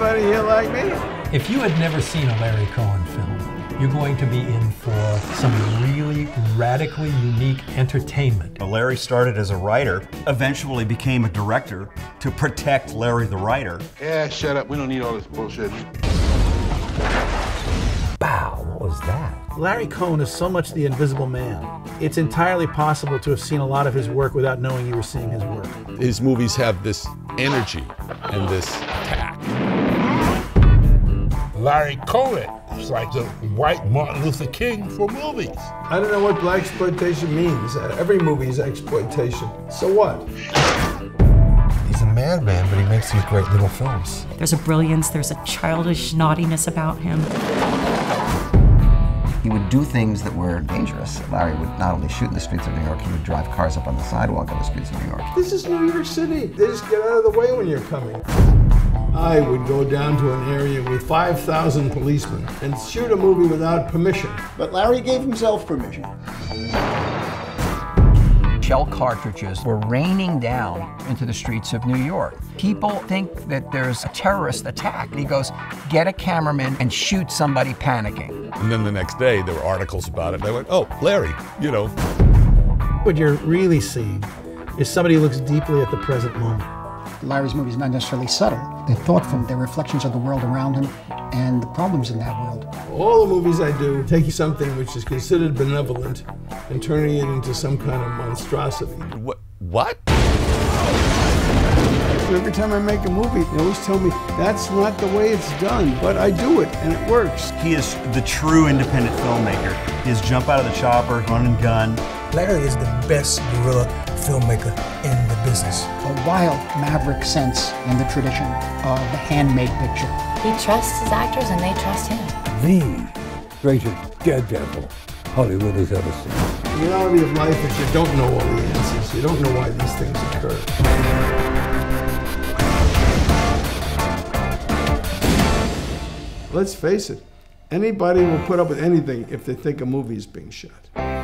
anybody here like me? If you had never seen a Larry Cohen film, you're going to be in for some really radically unique entertainment. Larry started as a writer, eventually became a director to protect Larry the writer. Yeah, shut up. We don't need all this bullshit. Bow, what was that? Larry Cohen is so much the invisible man. It's entirely possible to have seen a lot of his work without knowing you were seeing his work. His movies have this energy and this attack. Larry Cohen is like the white Martin Luther King for movies. I don't know what blaxploitation means. Every movie is exploitation. So what? He's a madman, but he makes these great little films. There's a brilliance, there's a childish naughtiness about him. He would do things that were dangerous. Larry would not only shoot in the streets of New York, he would drive cars up on the sidewalk on the streets of New York. This is New York City. They just get out of the way when you're coming. I would go down to an area with 5,000 policemen and shoot a movie without permission. But Larry gave himself permission. Shell cartridges were raining down into the streets of New York. People think that there's a terrorist attack. And He goes, get a cameraman and shoot somebody panicking. And then the next day, there were articles about it. They went, oh, Larry, you know. What you're really seeing is somebody who looks deeply at the present moment. Larry's movies are not necessarily subtle. They're thoughtful. They're reflections of the world around him and the problems in that world. All the movies I do take something which is considered benevolent and turning it into some kind of monstrosity. What? What? Every time I make a movie, they always tell me that's not the way it's done, but I do it and it works. He is the true independent filmmaker. He is jump out of the chopper, run and gun. Larry is the best guerrilla filmmaker in the business. A wild, maverick sense in the tradition of the handmade picture. He trusts his actors and they trust him. The greatest daredevil Hollywood has ever seen. The reality of life is you don't know all the answers. You don't know why these things occur. Let's face it, anybody will put up with anything if they think a movie is being shot.